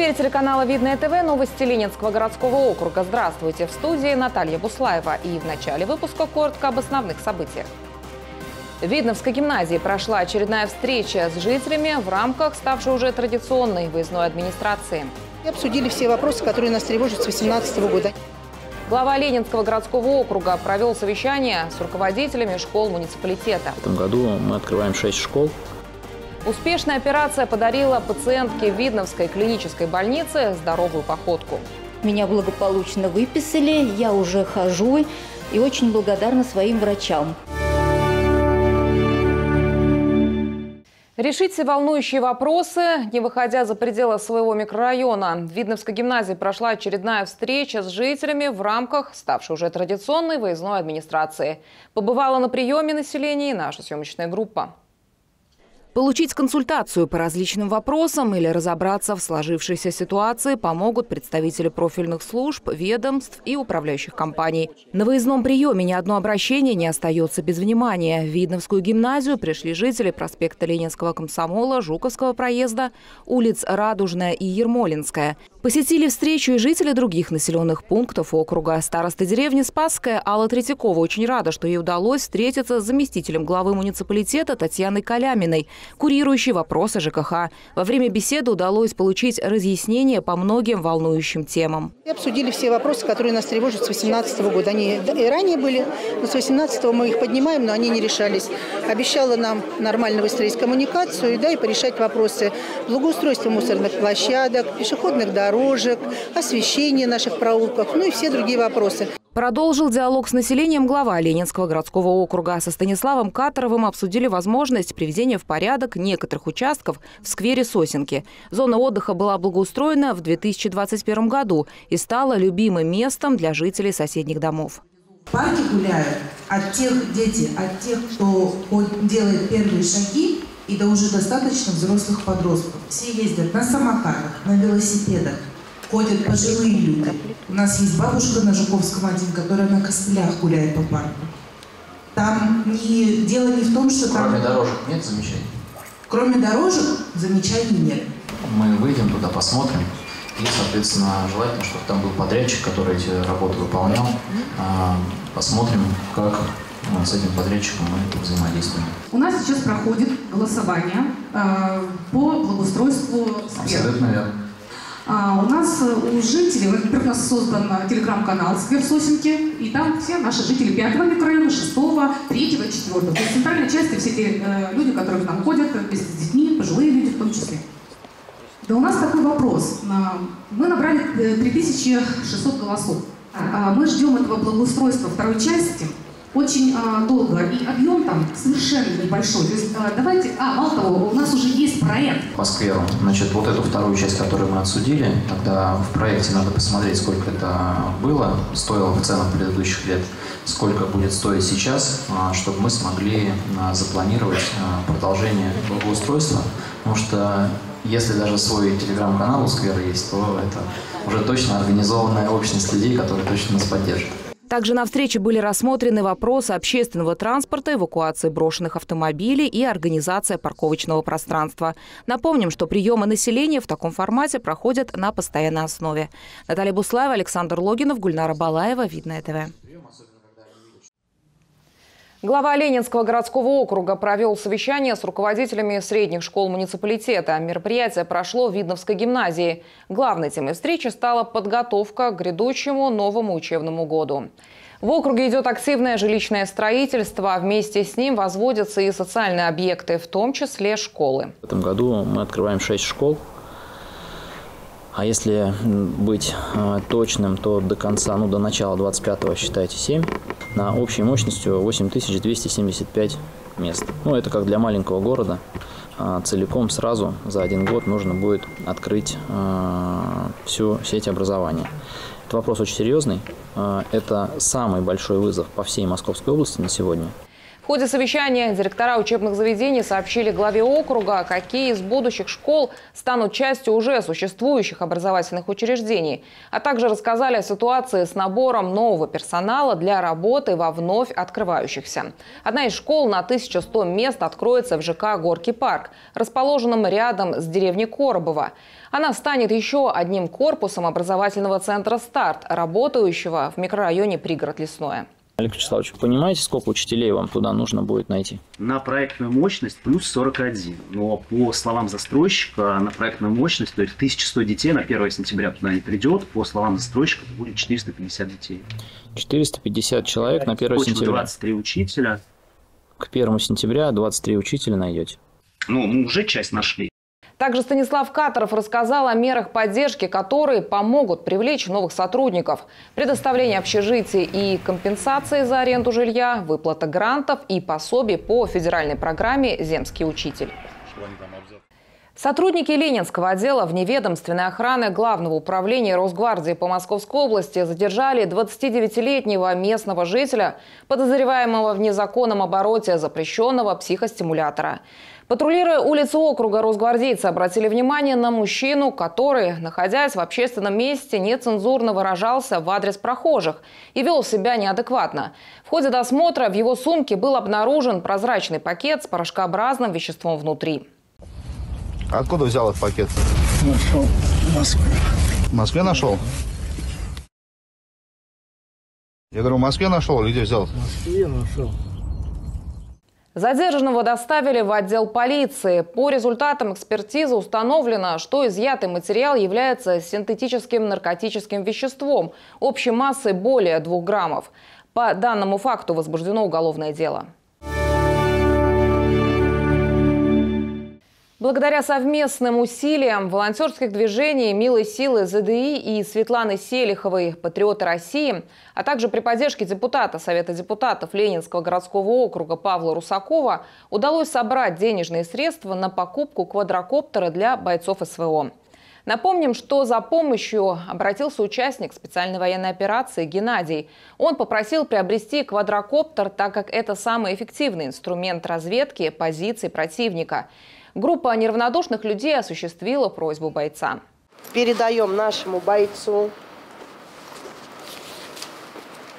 эфире телеканала «Видное ТВ» новости Ленинского городского округа. Здравствуйте. В студии Наталья Буслаева. И в начале выпуска коротко об основных событиях. В Видновской гимназии прошла очередная встреча с жителями в рамках ставшей уже традиционной выездной администрации. И обсудили все вопросы, которые нас тревожат с 2018 года. Глава Ленинского городского округа провел совещание с руководителями школ муниципалитета. В этом году мы открываем 6 школ. Успешная операция подарила пациентке Видновской клинической больницы здоровую походку. Меня благополучно выписали, я уже хожу и очень благодарна своим врачам. Решить все волнующие вопросы, не выходя за пределы своего микрорайона. В Видновской гимназии прошла очередная встреча с жителями в рамках ставшей уже традиционной выездной администрации. Побывала на приеме населения и наша съемочная группа. Получить консультацию по различным вопросам или разобраться в сложившейся ситуации помогут представители профильных служб, ведомств и управляющих компаний. На выездном приеме ни одно обращение не остается без внимания. В Видновскую гимназию пришли жители проспекта Ленинского комсомола, Жуковского проезда, улиц Радужная и Ермолинская. Посетили встречу и жители других населенных пунктов округа. Староста деревни Спасская Алла Третьякова очень рада, что ей удалось встретиться с заместителем главы муниципалитета Татьяной Каляминой, курирующей вопросы ЖКХ. Во время беседы удалось получить разъяснение по многим волнующим темам. И обсудили все вопросы, которые нас тревожат с 2018 года. Они и ранее были, но с 2018 мы их поднимаем, но они не решались. Обещала нам нормально выстроить коммуникацию да, и порешать вопросы благоустройства мусорных площадок, пешеходных дорожек, освещение наших проулков, ну и все другие вопросы. Продолжил диалог с населением глава Ленинского городского округа. Со Станиславом Катаровым обсудили возможность приведения в порядок некоторых участков в сквере Сосенки. Зона отдыха была благоустроена в 2021 году и стала любимым местом для жителей соседних домов. В парке гуляют от тех дети, от тех, кто делает первые шаги, и до уже достаточно взрослых подростков. Все ездят на самокатах, на велосипедах, ходят пожилые люди. У нас есть бабушка на Жуковском один, которая на костылях гуляет по парку. Там не, дело не в том, что Кроме там... Кроме дорожек нет замечаний? Кроме дорожек замечаний нет. Мы выйдем туда, посмотрим. И, соответственно, желательно, чтобы там был подрядчик, который эти работы выполнял. А, посмотрим, как вот с этим подрядчиком мы взаимодействуем. У нас сейчас проходит голосование э, по благоустройству сквера. Абсолютно верно. А, у нас э, у жителей, во-первых, у нас создан э, телеграм-канал «Сквер Сосенки», и там все наши жители 5 микрорайона, 6, 3, 4. То есть в центральной части все те э, люди, которые к нам ходят, вместе с детьми, пожилые люди в том числе. Да у нас такой вопрос. Мы набрали 3600 голосов. А, мы ждем этого благоустройства второй части – очень а, долго, и объем там совершенно небольшой. То есть а, давайте, а, мало того, у нас уже есть проект. По скверу, значит, вот эту вторую часть, которую мы отсудили, тогда в проекте надо посмотреть, сколько это было, стоило в ценах предыдущих лет, сколько будет стоить сейчас, а, чтобы мы смогли а, запланировать а, продолжение благоустройства, потому что если даже свой телеграм-канал у сквера есть, то это уже точно организованная общность людей, которые точно нас поддержат. Также на встрече были рассмотрены вопросы общественного транспорта, эвакуации брошенных автомобилей и организация парковочного пространства. Напомним, что приемы населения в таком формате проходят на постоянной основе. Наталья Буслаева, Александр Логинов, Гульнара Балаева, Видное ТВ. Глава Ленинского городского округа провел совещание с руководителями средних школ муниципалитета. Мероприятие прошло в Видновской гимназии. Главной темой встречи стала подготовка к грядущему новому учебному году. В округе идет активное жилищное строительство, а вместе с ним возводятся и социальные объекты, в том числе школы. В этом году мы открываем 6 школ. А если быть э, точным, то до конца, ну до начала 25-го считайте 7 на общей мощностью 8275 мест. Ну, это как для маленького города. А, целиком сразу за один год нужно будет открыть а, всю сеть образования. Это вопрос очень серьезный. А, это самый большой вызов по всей Московской области на сегодня. Ходе совещания директора учебных заведений сообщили главе округа, какие из будущих школ станут частью уже существующих образовательных учреждений, а также рассказали о ситуации с набором нового персонала для работы во вновь открывающихся. Одна из школ на 1100 мест откроется в ЖК «Горки парк», расположенном рядом с деревней Коробово. Она станет еще одним корпусом образовательного центра «Старт», работающего в микрорайоне «Пригород Лесное». Олег Вячеславович, понимаете, сколько учителей вам туда нужно будет найти? На проектную мощность плюс 41. Но по словам застройщика, на проектную мощность, то есть 1100 детей на 1 сентября туда не придет. По словам застройщика, это будет 450 детей. 450 человек на 1 Хочется сентября. 23 учителя. К 1 сентября 23 учителя найдете. Ну, мы уже часть нашли. Также Станислав Катаров рассказал о мерах поддержки, которые помогут привлечь новых сотрудников. Предоставление общежитий и компенсации за аренду жилья, выплата грантов и пособий по федеральной программе «Земский учитель». Сотрудники Ленинского отдела вневедомственной охраны Главного управления Росгвардии по Московской области задержали 29-летнего местного жителя, подозреваемого в незаконном обороте запрещенного психостимулятора. Патрулируя улицы округа, росгвардейцы обратили внимание на мужчину, который, находясь в общественном месте, нецензурно выражался в адрес прохожих и вел себя неадекватно. В ходе досмотра в его сумке был обнаружен прозрачный пакет с порошкообразным веществом внутри. Откуда взял этот пакет? Нашел в Москве. В Москве нашел? Я говорю, в Москве нашел или где взял? В Москве нашел. Задержанного доставили в отдел полиции. По результатам экспертизы установлено, что изъятый материал является синтетическим наркотическим веществом общей массой более 2 граммов. По данному факту возбуждено уголовное дело. Благодаря совместным усилиям волонтерских движений «Милой силы ЗДИ» и Светланы Селиховой «Патриоты России», а также при поддержке депутата Совета депутатов Ленинского городского округа Павла Русакова удалось собрать денежные средства на покупку квадрокоптера для бойцов СВО. Напомним, что за помощью обратился участник специальной военной операции Геннадий. Он попросил приобрести квадрокоптер, так как это самый эффективный инструмент разведки позиций противника – Группа неравнодушных людей осуществила просьбу бойца. Передаем нашему бойцу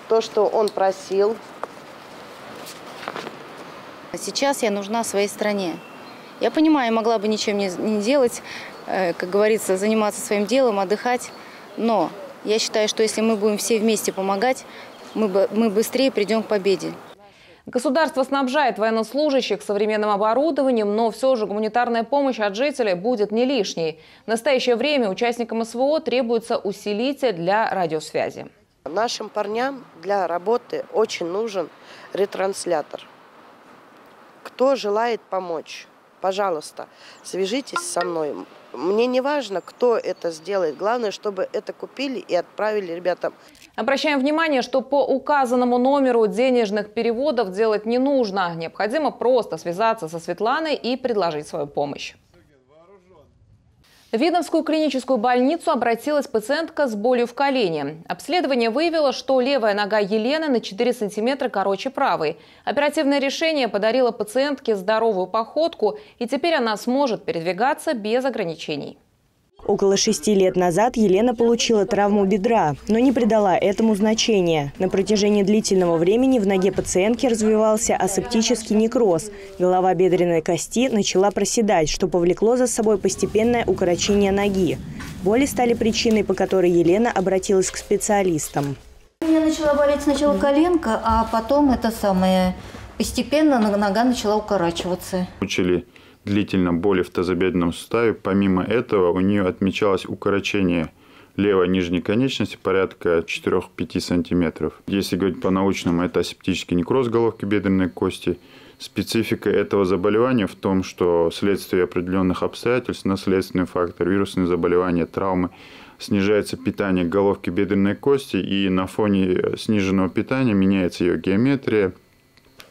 то, что он просил. Сейчас я нужна своей стране. Я понимаю, могла бы ничем не, не делать, э, как говорится, заниматься своим делом, отдыхать. Но я считаю, что если мы будем все вместе помогать, мы, мы быстрее придем к победе. Государство снабжает военнослужащих современным оборудованием, но все же гуманитарная помощь от жителей будет не лишней. В настоящее время участникам СВО требуется усилитель для радиосвязи. Нашим парням для работы очень нужен ретранслятор. Кто желает помочь, пожалуйста, свяжитесь со мной. Мне не важно, кто это сделает. Главное, чтобы это купили и отправили ребятам. Обращаем внимание, что по указанному номеру денежных переводов делать не нужно. Необходимо просто связаться со Светланой и предложить свою помощь. В Видновскую клиническую больницу обратилась пациентка с болью в колене. Обследование выявило, что левая нога Елены на 4 сантиметра короче правой. Оперативное решение подарило пациентке здоровую походку, и теперь она сможет передвигаться без ограничений. Около шести лет назад Елена получила травму бедра, но не придала этому значения. На протяжении длительного времени в ноге пациентки развивался асептический некроз. Голова бедренной кости начала проседать, что повлекло за собой постепенное укорочение ноги. Боли стали причиной, по которой Елена обратилась к специалистам. У меня начала болеть сначала коленка, а потом это самое... Постепенно нога начала укорачиваться. Учили длительно боли в тазобедренном суставе. Помимо этого у нее отмечалось укорочение левой нижней конечности порядка 4-5 сантиметров. Если говорить по-научному, это асептический некроз головки бедренной кости. Специфика этого заболевания в том, что вследствие определенных обстоятельств, наследственный фактор, вирусные заболевания, травмы, снижается питание головки бедренной кости, и на фоне сниженного питания меняется ее геометрия,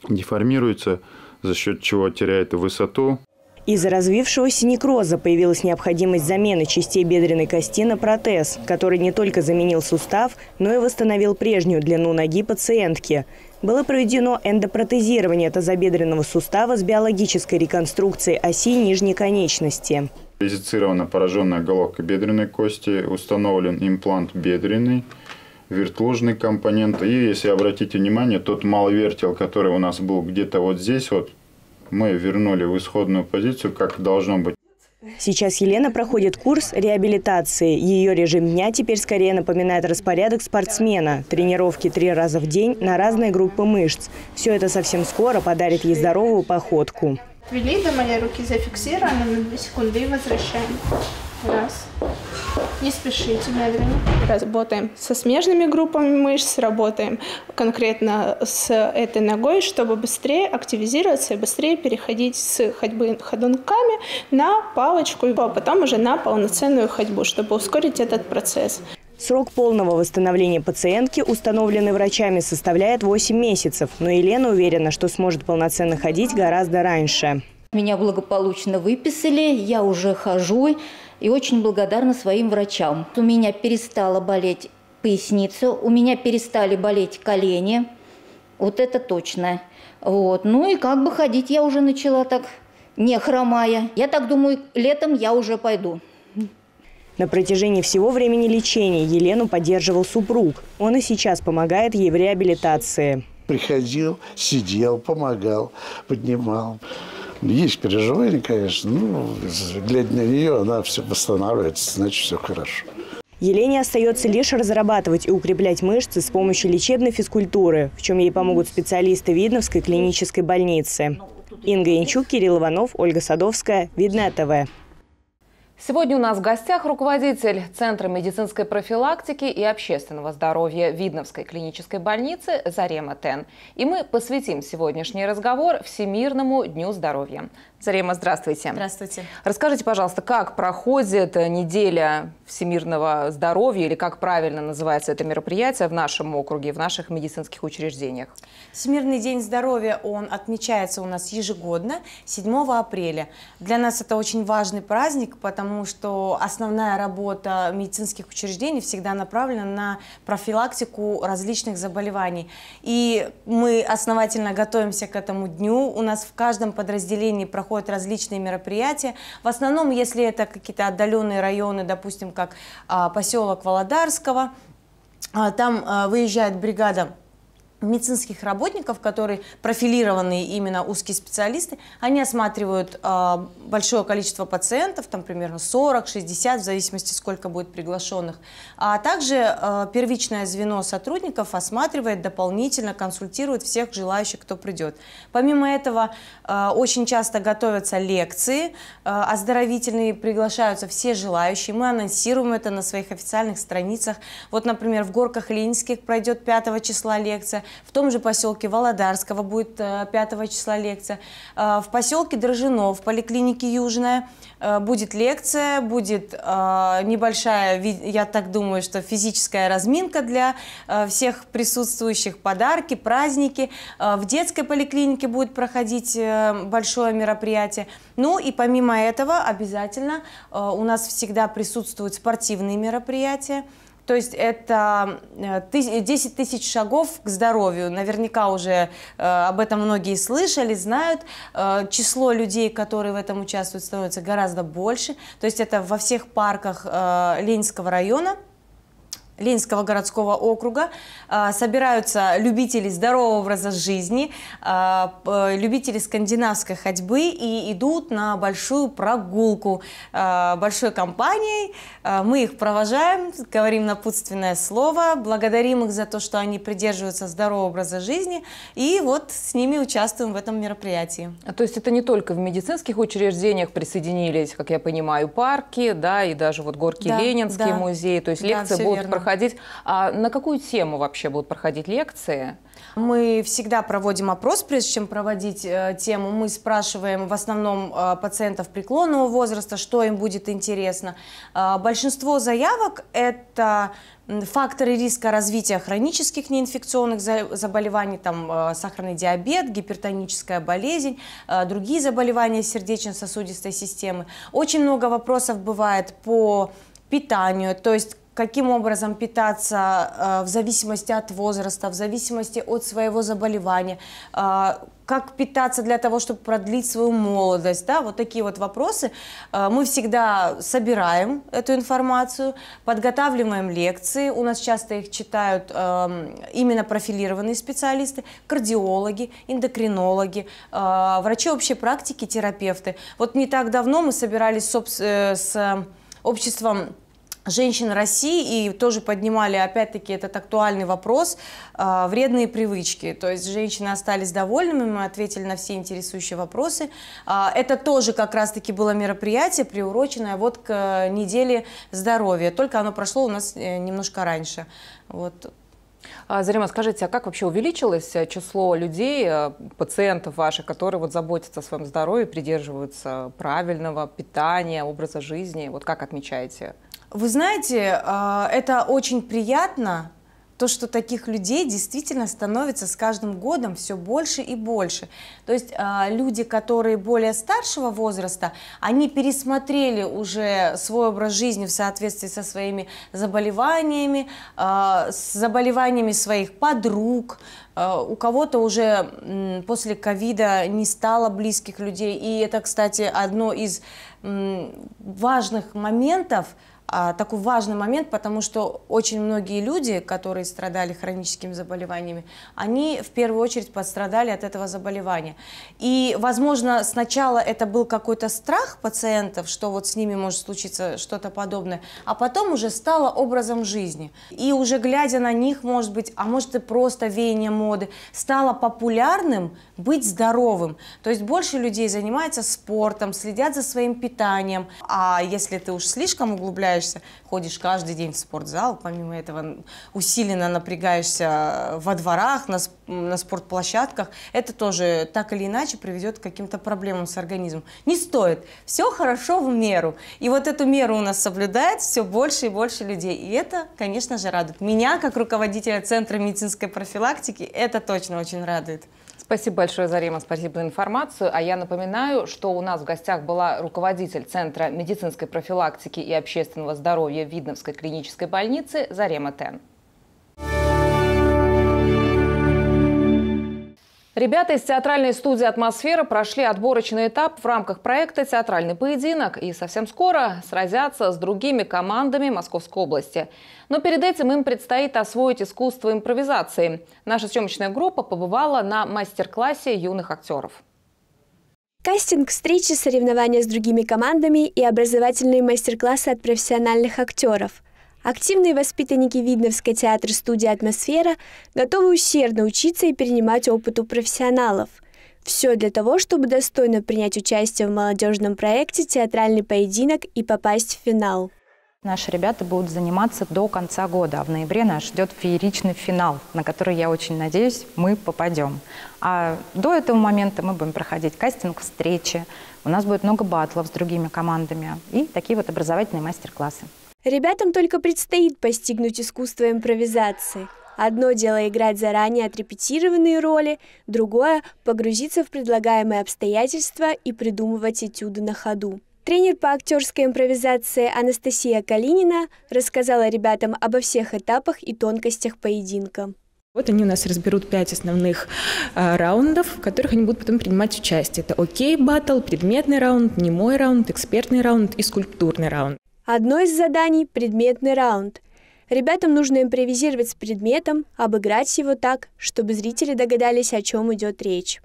деформируется, за счет чего теряет высоту, из-за развившегося некроза появилась необходимость замены частей бедренной кости на протез, который не только заменил сустав, но и восстановил прежнюю длину ноги пациентки. Было проведено эндопротезирование тазобедренного сустава с биологической реконструкцией оси нижней конечности. Резицирована пораженная головка бедренной кости, установлен имплант бедренный, вертлужный компонент. И если обратите внимание, тот малый вертел, который у нас был где-то вот здесь, вот мы вернули в исходную позицию, как должно быть. Сейчас Елена проходит курс реабилитации. Ее режим дня теперь скорее напоминает распорядок спортсмена. Тренировки три раза в день на разные группы мышц. Все это совсем скоро подарит ей здоровую походку. Вели до моей руки зафиксированы на 2 секунды и возвращаем. Раз. Не спешите медленно. Работаем со смежными группами мышц, работаем конкретно с этой ногой, чтобы быстрее активизироваться и быстрее переходить с ходьбы ходунками на палочку, а потом уже на полноценную ходьбу, чтобы ускорить этот процесс. Срок полного восстановления пациентки, установленный врачами, составляет 8 месяцев. Но Елена уверена, что сможет полноценно ходить гораздо раньше. Меня благополучно выписали, я уже хожу и очень благодарна своим врачам. У меня перестала болеть поясница, у меня перестали болеть колени. Вот это точно. Вот. Ну и как бы ходить я уже начала так, не хромая. Я так думаю, летом я уже пойду. На протяжении всего времени лечения Елену поддерживал супруг. Он и сейчас помогает ей в реабилитации. Приходил, сидел, помогал, поднимал. Есть переживания, конечно, но глядя на нее, она все восстанавливается, значит, все хорошо. Елене остается лишь разрабатывать и укреплять мышцы с помощью лечебной физкультуры, в чем ей помогут специалисты Видновской клинической больницы. Инга Янчук, Кирилл Иванов, Ольга Садовская, Видное ТВ. Сегодня у нас в гостях руководитель Центра медицинской профилактики и общественного здоровья Видновской клинической больницы Зарема Тен. И мы посвятим сегодняшний разговор Всемирному дню здоровья. Зарема, здравствуйте. Здравствуйте. Расскажите, пожалуйста, как проходит неделя всемирного здоровья или как правильно называется это мероприятие в нашем округе, в наших медицинских учреждениях? Всемирный день здоровья, он отмечается у нас ежегодно, 7 апреля. Для нас это очень важный праздник, потому что основная работа медицинских учреждений всегда направлена на профилактику различных заболеваний. И мы основательно готовимся к этому дню. У нас в каждом подразделении проходит проходят различные мероприятия. В основном, если это какие-то отдаленные районы, допустим, как а, поселок Володарского, а, там а, выезжает бригада медицинских работников, которые профилированные именно узкие специалисты, они осматривают э, большое количество пациентов, там примерно 40-60, в зависимости сколько будет приглашенных. А также э, первичное звено сотрудников осматривает дополнительно, консультирует всех желающих, кто придет. Помимо этого, э, очень часто готовятся лекции э, оздоровительные, приглашаются все желающие. Мы анонсируем это на своих официальных страницах. Вот, например, в Горках Ленинских пройдет 5 числа лекция, в том же поселке Володарского будет 5 э, числа лекция. Э, в поселке Дрожжино, в поликлинике Южная э, будет лекция, будет небольшая, я так думаю, что физическая разминка для всех присутствующих, подарки, праздники. В детской поликлинике будет проходить большое мероприятие. Ну и помимо этого обязательно у нас всегда присутствуют спортивные мероприятия. То есть это 10 э, тысяч шагов к здоровью. Наверняка уже э, об этом многие слышали, знают. Э, число людей, которые в этом участвуют, становится гораздо больше. То есть это во всех парках Ленинского района – Ленинского городского округа. А, собираются любители здорового образа жизни, а, любители скандинавской ходьбы и идут на большую прогулку а, большой компанией. Мы их провожаем, говорим напутственное слово, благодарим их за то, что они придерживаются здорового образа жизни и вот с ними участвуем в этом мероприятии. То есть это не только в медицинских учреждениях присоединились, как я понимаю, парки, да, и даже вот Горки да, Ленинский да. музей, то есть лекции да, будут верно. проходить проходить. А на какую тему вообще будут проходить лекции? Мы всегда проводим опрос, прежде чем проводить э, тему. Мы спрашиваем в основном э, пациентов преклонного возраста, что им будет интересно. Э, большинство заявок – это факторы риска развития хронических неинфекционных заболеваний, там э, сахарный диабет, гипертоническая болезнь, э, другие заболевания сердечно-сосудистой системы. Очень много вопросов бывает по питанию, то есть каким образом питаться э, в зависимости от возраста, в зависимости от своего заболевания, э, как питаться для того, чтобы продлить свою молодость, да, вот такие вот вопросы. Э, мы всегда собираем эту информацию, подготавливаем лекции, у нас часто их читают э, именно профилированные специалисты, кардиологи, эндокринологи, врачи общей практики, терапевты. Вот не так давно мы собирались с обществом женщин России и тоже поднимали, опять-таки, этот актуальный вопрос, э, вредные привычки. То есть женщины остались довольными, мы ответили на все интересующие вопросы. Э, это тоже как раз-таки было мероприятие, приуроченное вот к неделе здоровья, только оно прошло у нас э, немножко раньше. Вот. Зарима, скажите, а как вообще увеличилось число людей, пациентов ваших, которые вот заботятся о своем здоровье, придерживаются правильного питания, образа жизни? Вот как отмечаете? Вы знаете, а, это очень приятно, то, что таких людей действительно становится с каждым годом все больше и больше. То есть а, люди, которые более старшего возраста, они пересмотрели уже свой образ жизни в соответствии со своими заболеваниями, а, с заболеваниями своих подруг, у кого-то уже после ковида не стало близких людей. И это, кстати, одно из важных моментов, а, такой важный момент, потому что очень многие люди, которые страдали хроническими заболеваниями, они в первую очередь пострадали от этого заболевания. И, возможно, сначала это был какой-то страх пациентов, что вот с ними может случиться что-то подобное, а потом уже стало образом жизни. И уже глядя на них, может быть, а может и просто веяние моды, стало популярным быть здоровым. То есть больше людей занимаются спортом, следят за своим питанием. А если ты уж слишком углубляешься, ходишь каждый день в спортзал, помимо этого усиленно напрягаешься во дворах, на, на спортплощадках, это тоже так или иначе приведет к каким-то проблемам с организмом. Не стоит. Все хорошо в меру. И вот эту меру у нас соблюдает все больше и больше людей. И это, конечно же, радует. Меня, как руководителя Центра медицинской профилактики, это точно очень радует. Спасибо большое, Зарима, спасибо за информацию. А я напоминаю, что у нас в гостях была руководитель Центра медицинской профилактики и общественного здоровья Видновской клинической больницы Зарема Тен. Ребята из театральной студии «Атмосфера» прошли отборочный этап в рамках проекта «Театральный поединок» и совсем скоро сразятся с другими командами Московской области. Но перед этим им предстоит освоить искусство импровизации. Наша съемочная группа побывала на мастер-классе юных актеров. Кастинг, встречи, соревнования с другими командами и образовательные мастер-классы от профессиональных актеров – Активные воспитанники Видновской театра студии «Атмосфера» готовы усердно учиться и перенимать опыт у профессионалов. Все для того, чтобы достойно принять участие в молодежном проекте «Театральный поединок» и попасть в финал. Наши ребята будут заниматься до конца года, а в ноябре нас ждет фееричный финал, на который, я очень надеюсь, мы попадем. А до этого момента мы будем проходить кастинг, встречи, у нас будет много батлов с другими командами и такие вот образовательные мастер-классы. Ребятам только предстоит постигнуть искусство импровизации. Одно дело играть заранее отрепетированные роли, другое – погрузиться в предлагаемые обстоятельства и придумывать этюды на ходу. Тренер по актерской импровизации Анастасия Калинина рассказала ребятам обо всех этапах и тонкостях поединка. Вот они у нас разберут пять основных э, раундов, в которых они будут потом принимать участие. Это окей батл, предметный раунд, немой раунд, экспертный раунд и скульптурный раунд. Одно из заданий – предметный раунд. Ребятам нужно импровизировать с предметом, обыграть его так, чтобы зрители догадались, о чем идет речь.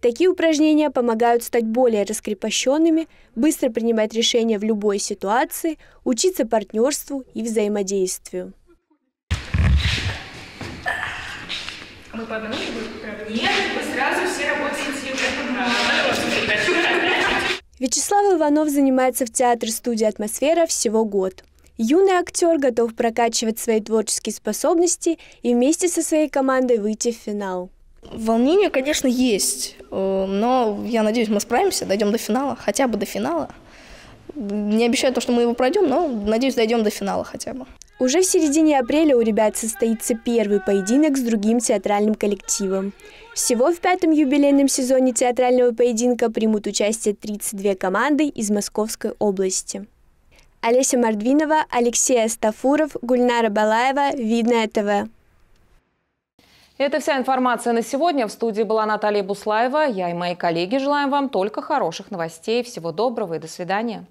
Такие упражнения помогают стать более раскрепощенными, быстро принимать решения в любой ситуации, учиться партнерству и взаимодействию. Мы по одному Нет, вы сразу все Вячеслав Иванов занимается в театре-студии «Атмосфера» всего год. Юный актер готов прокачивать свои творческие способности и вместе со своей командой выйти в финал. Волнение, конечно, есть, э, но я надеюсь, мы справимся, дойдем до финала, хотя бы до финала. Не обещаю то, что мы его пройдем, но надеюсь, дойдем до финала хотя бы. Уже в середине апреля у ребят состоится первый поединок с другим театральным коллективом. Всего в пятом юбилейном сезоне театрального поединка примут участие 32 команды из Московской области. Олеся Мордвинова, Алексей Астафуров, Гульнара Балаева, Видное ТВ. Это вся информация на сегодня. В студии была Наталья Буслаева. Я и мои коллеги желаем вам только хороших новостей. Всего доброго и до свидания.